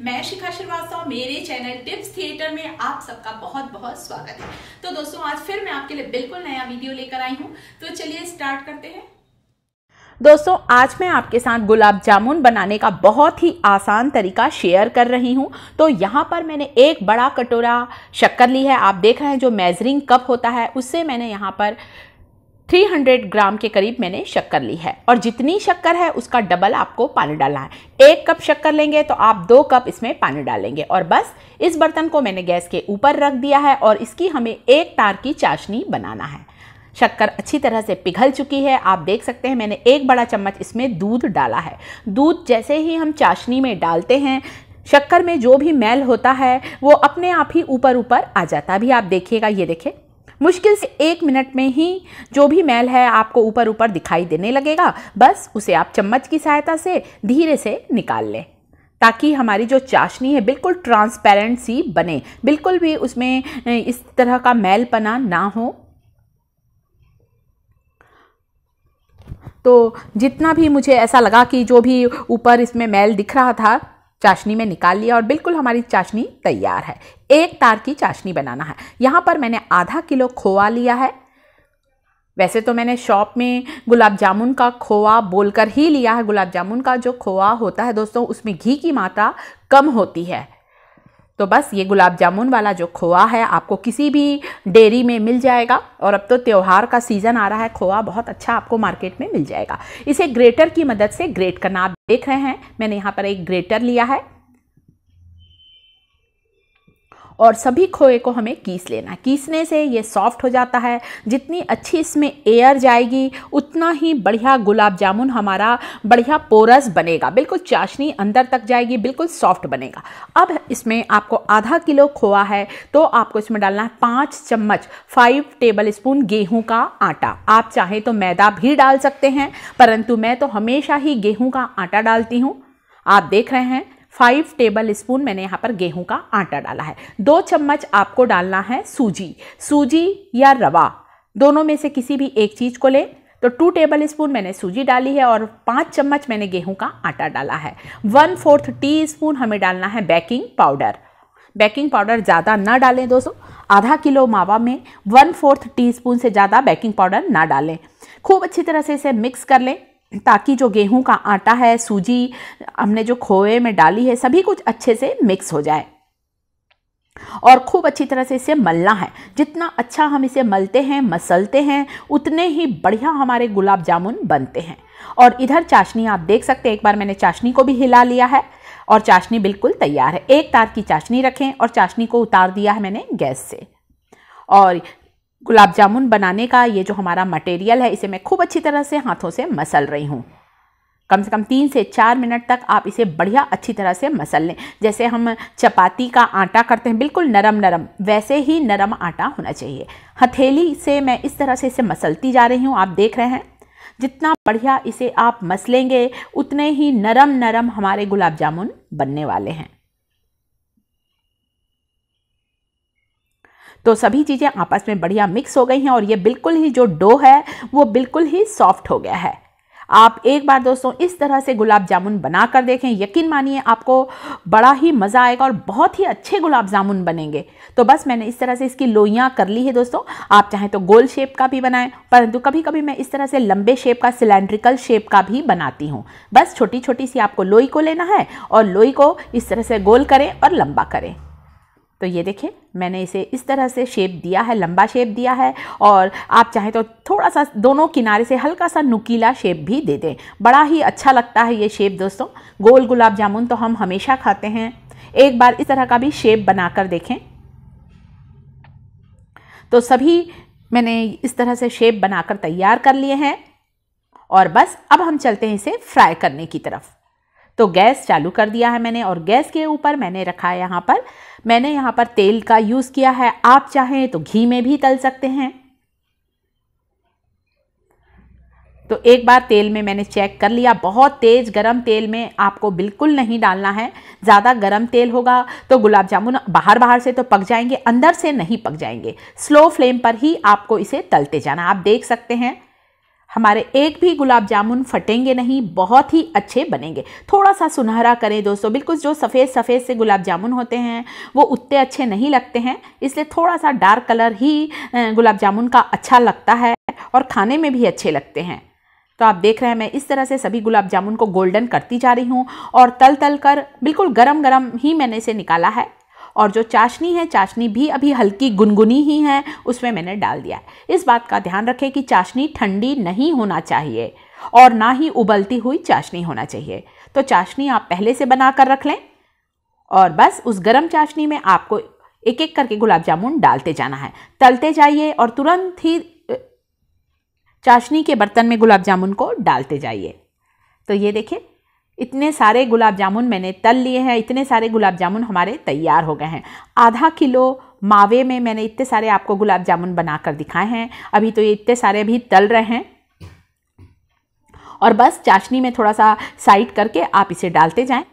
मैं शिखा श्रीवास्तव, मेरे channel tips theatre में आप सबका बहुत बहुत स्वागत है। तो दोस्तों, आज फिर मैं आपके लिए बिल्कुल नया वीडियो लेकर आई हूँ। तो चलिए स्टार्ट करते हैं। दोस्तों, आज मैं आपके साथ गुलाब जामुन बनाने का बहुत ही आसान तरीका शेयर कर रही हूँ। तो यहाँ पर मैंने एक बड़ा कटोरा शक्कर ली है। आप देख रहे हैं जो मेजरिंग कप होता है, उससे मैंने यहाँ पर 300 ग्राम के करीब मैंने शक्कर ली है। और जितनी शक्कर है, उसका डबल आपको पानी डालना है। एक कप शक्कर लेंगे तो आप दो कप इसमें पानी डालेंगे। और बस, इस बर्तन को मैंने गैस के ऊपर रख दिया है और इसकी हमें एक तार की चाशनी बनाना है। शक्कर अच्छी तरह से पिघल चुकी है। आप देख सकते हैं, मैंने एक बड़ा चम्मच इसमें दूध डाला है। दूध जैसे ही हम चाशनी में डालते हैं, शक्कर में जो भी मैल होता है, वो अपने आप ही ऊपर ऊपर आ जाता है। अभी आप देखिएगा, ये देखें। मुश्किल से एक मिनट में ही जो भी मैल है आपको ऊपर ऊपर दिखाई देने लगेगा। बस उसे आप चम्मच की सहायता से धीरे से निकाल लें, ताकि हमारी जो चाशनी है बिल्कुल ट्रांसपेरेंट सी बने। बिल्कुल भी उसमें इस तरह का मैलपना ना हो। तो जितना भी मुझे ऐसा लगा कि जो भी ऊपर इसमें मैल दिख रहा था चाशनी में निकाल लिया और बिल्कुल हमारी चाशनी तैयार है। एक तार की चाशनी बनाना है। यहाँ पर मैंने आधा किलो खोआ लिया है। वैसे तो मैंने शॉप में गुलाब जामुन का खोआ बोलकर ही लिया है। गुलाब जामुन का जो खोआ होता है दोस्तों, उसमें घी की मात्रा कम होती है। तो बस ये गुलाब जामुन वाला जो खोआ है आपको किसी भी डेयरी में मिल जाएगा। और अब तो त्यौहार का सीज़न आ रहा है, खोआ बहुत अच्छा आपको मार्केट में मिल जाएगा। इसे ग्रेटर की मदद से ग्रेट करना आप देख रहे हैं। मैंने यहाँ पर एक ग्रेटर लिया है। और सभी खोए को हमें कीस लेना है। कीसने से ये सॉफ्ट हो जाता है। जितनी अच्छी इसमें एयर जाएगी, उतना ही बढ़िया गुलाब जामुन हमारा बढ़िया पोरस बनेगा। बिल्कुल चाशनी अंदर तक जाएगी, बिल्कुल सॉफ्ट बनेगा। अब इसमें आपको आधा किलो खोआ है तो आपको इसमें डालना है पाँच चम्मच फाइव टेबल स्पून गेहूँ का आटा। आप चाहें तो मैदा भी डाल सकते हैं, परंतु मैं तो हमेशा ही गेहूँ का आटा डालती हूँ। आप देख रहे हैं फाइव टेबल स्पून मैंने यहाँ पर गेहूँ का आटा डाला है। दो चम्मच आपको डालना है सूजी। सूजी या रवा, दोनों में से किसी भी एक चीज़ को लें। तो टू टेबल स्पून मैंने सूजी डाली है और पाँच चम्मच मैंने गेहूँ का आटा डाला है। वन फोर्थ टी स्पून हमें डालना है बेकिंग पाउडर। बेकिंग पाउडर ज़्यादा ना डालें दोस्तों। आधा किलो मावा में वन फोर्थ टी स्पून से ज़्यादा बेकिंग पाउडर ना डालें। खूब अच्छी तरह से इसे मिक्स कर लें। ताकि जो गेहूँ का आटा है, सूजी, हमने जो खोए में डाली है, सभी कुछ अच्छे से मिक्स हो जाए। और खूब अच्छी तरह से इसे मलना है। जितना अच्छा हम इसे मलते हैं, मसलते हैं, उतने ही बढ़िया हमारे गुलाब जामुन बनते हैं। और इधर चाशनी आप देख सकते हैं, एक बार मैंने चाशनी को भी हिला लिया है। और चाशनी बिल्कुल तैयार है। एक तार की चाशनी रखें और चाशनी को उतार दिया है मैंने गैस से। और गुलाब जामुन बनाने का ये जो हमारा मटेरियल है, इसे मैं खूब अच्छी तरह से हाथों से मसल रही हूँ। कम से कम तीन से चार मिनट तक आप इसे बढ़िया अच्छी तरह से मसल लें। जैसे हम चपाती का आटा करते हैं, बिल्कुल नरम नरम वैसे ही नरम आटा होना चाहिए। हथेली से मैं इस तरह से इसे मसलती जा रही हूँ, आप देख रहे हैं। जितना बढ़िया इसे आप मसलेंगे, उतने ही नरम नरम हमारे गुलाब जामुन बनने वाले हैं। तो सभी चीज़ें आपस में बढ़िया मिक्स हो गई हैं और ये बिल्कुल ही जो डो है, वो बिल्कुल ही सॉफ्ट हो गया है। आप एक बार दोस्तों इस तरह से गुलाब जामुन बना कर देखें, यकीन मानिए आपको बड़ा ही मज़ा आएगा और बहुत ही अच्छे गुलाब जामुन बनेंगे। तो बस मैंने इस तरह से इसकी लोइयाँ कर ली है दोस्तों। आप चाहें तो गोल शेप का भी बनाएँ, परंतु कभी कभी मैं इस तरह से लंबे शेप का, सिलेंड्रिकल शेप का भी बनाती हूँ। बस छोटी छोटी सी आपको लोई को लेना है और लोई को इस तरह से गोल करें और लंबा करें। तो ये देखें, मैंने इसे इस तरह से शेप दिया है, लंबा शेप दिया है और आप चाहें तो थोड़ा सा दोनों किनारे से हल्का सा नुकीला शेप भी दे दें। बड़ा ही अच्छा लगता है ये शेप दोस्तों। गोल गुलाब जामुन तो हम हमेशा खाते हैं। एक बार इस तरह का भी शेप बनाकर देखें। तो सभी मैंने इस तरह से शेप बनाकर तैयार कर लिए हैं। और बस, अब हम चलते हैं इसे फ्राई करने की तरफ़। तो गैस चालू कर दिया है मैंने और गैस के ऊपर मैंने रखा है यहाँ पर। मैंने यहाँ पर तेल का यूज़ किया है। आप चाहें तो घी में भी तल सकते हैं। तो एक बार तेल में मैंने चेक कर लिया। बहुत तेज़ गरम तेल में आपको बिल्कुल नहीं डालना है। ज़्यादा गरम तेल होगा तो गुलाब जामुन बाहर बाहर से तो पक जाएँगे, अंदर से नहीं पक जाएँगे। स्लो फ्लेम पर ही आपको इसे तलते जाना आप देख सकते हैं हमारे एक भी गुलाब जामुन फटेंगे नहीं, बहुत ही अच्छे बनेंगे। थोड़ा सा सुनहरा करें दोस्तों, बिल्कुल जो सफ़ेद सफ़ेद से गुलाब जामुन होते हैं, वो उतने अच्छे नहीं लगते हैं, इसलिए थोड़ा सा डार्क कलर ही गुलाब जामुन का अच्छा लगता है और खाने में भी अच्छे लगते हैं। तो आप देख रहे हैं, मैं इस तरह से सभी गुलाब जामुन को गोल्डन करती जा रही हूँ और तल तल कर, बिल्कुल गरम गरम ही मैंने इसे निकाला है। और जो चाशनी है, चाशनी भी अभी हल्की गुनगुनी ही है, उसमें मैंने डाल दिया है। इस बात का ध्यान रखें कि चाशनी ठंडी नहीं होना चाहिए और ना ही उबलती हुई चाशनी होना चाहिए। तो चाशनी आप पहले से बना कर रख लें और बस उस गर्म चाशनी में आपको एक एक करके गुलाब जामुन डालते जाना है। तलते जाइए और तुरंत ही चाशनी के बर्तन में गुलाब जामुन को डालते जाइए। तो ये देखिए इतने सारे गुलाब जामुन मैंने तल लिए हैं, इतने सारे गुलाब जामुन हमारे तैयार हो गए हैं। आधा किलो मावे में मैंने इतने सारे आपको गुलाब जामुन बनाकर दिखाए हैं। अभी तो ये इतने सारे अभी तल रहे हैं। और बस चाशनी में थोड़ा सा साइड करके आप इसे डालते जाएँ।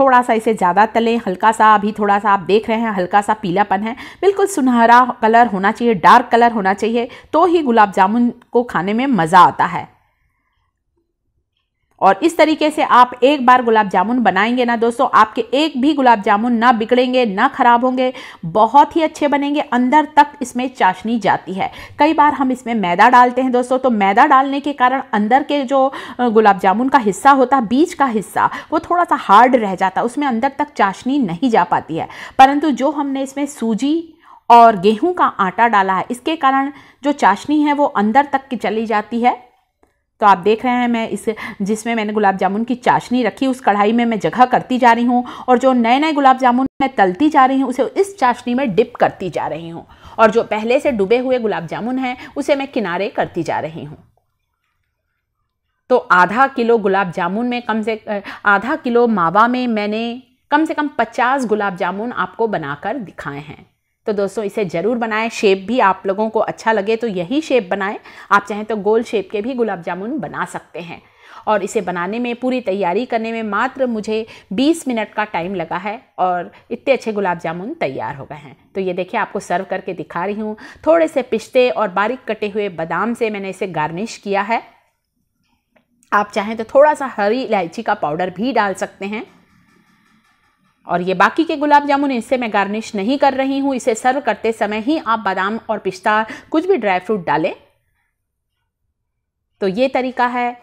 थोड़ा सा इसे ज़्यादा तलें हल्का सा अभी थोड़ा सा आप देख रहे हैं हल्का सा पीलापन है। बिल्कुल सुनहरा कलर होना चाहिए, डार्क कलर होना चाहिए तो ही गुलाब जामुन को खाने में मज़ा आता है। और इस तरीके से आप एक बार गुलाब जामुन बनाएँगे ना दोस्तों, आपके एक भी गुलाब जामुन ना बिगड़ेंगे, ना खराब होंगे, बहुत ही अच्छे बनेंगे, अंदर तक इसमें चाशनी जाती है। कई बार हम इसमें मैदा डालते हैं दोस्तों तो मैदा डालने के कारण अंदर के जो गुलाब जामुन का हिस्सा होता है बीच का हिस्सा, वो थोड़ा सा हार्ड रह जाता, उसमें अंदर तक चाशनी नहीं जा पाती है। परंतु जो हमने इसमें सूजी और गेहूँ का आटा डाला है, इसके कारण जो चाशनी है वो अंदर तक की चली जाती है। तो आप देख रहे हैं मैं इस, जिसमें मैंने गुलाब जामुन की चाशनी रखी, उस कढ़ाई में मैं जगह करती जा रही हूँ और जो नए नए गुलाब जामुन मैं तलती जा रही हूँ, उसे इस चाशनी में डिप करती जा रही हूँ। और जो पहले से डूबे हुए गुलाब जामुन हैं, उसे मैं किनारे करती जा रही हूँ। तो आधा किलो गुलाब जामुन में कम से आधा किलो मावा में मैंने कम से कम पचास गुलाब जामुन आपको बनाकर दिखाए हैं। तो दोस्तों, इसे ज़रूर बनाएँ। शेप भी आप लोगों को अच्छा लगे तो यही शेप बनाएँ। आप चाहें तो गोल शेप के भी गुलाब जामुन बना सकते हैं। और इसे बनाने में, पूरी तैयारी करने में मात्र मुझे 20 मिनट का टाइम लगा है और इतने अच्छे गुलाब जामुन तैयार हो गए हैं। तो ये देखिए, आपको सर्व करके दिखा रही हूँ। थोड़े से पिस्ते और बारीक कटे हुए बादाम से मैंने इसे गार्निश किया है। आप चाहें तो थोड़ा सा हरी इलायची का पाउडर भी डाल सकते हैं। और ये बाकी के गुलाब जामुन इससे मैं गार्निश नहीं कर रही हूँ। इसे सर्व करते समय ही आप बादाम और पिस्ता, कुछ भी ड्राई फ्रूट डालें। तो ये तरीका है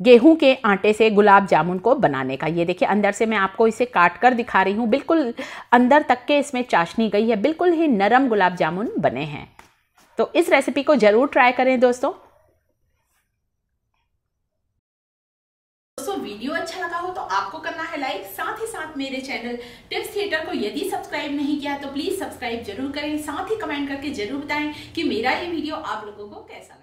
गेहूँ के आटे से गुलाब जामुन को बनाने का। ये देखिए, अंदर से मैं आपको इसे काट कर दिखा रही हूँ। बिल्कुल अंदर तक के इसमें चाशनी गई है, बिल्कुल ही नरम गुलाब जामुन बने हैं। तो इस रेसिपी को ज़रूर ट्राई करें दोस्तों। वीडियो अच्छा लगा हो तो आपको करना है लाइक, साथ ही साथ मेरे चैनल टिप्स थिएटर को यदि सब्सक्राइब नहीं किया तो प्लीज़ सब्सक्राइब ज़रूर करें, साथ ही कमेंट करके ज़रूर बताएँ कि मेरा ये वीडियो आप लोगों को कैसा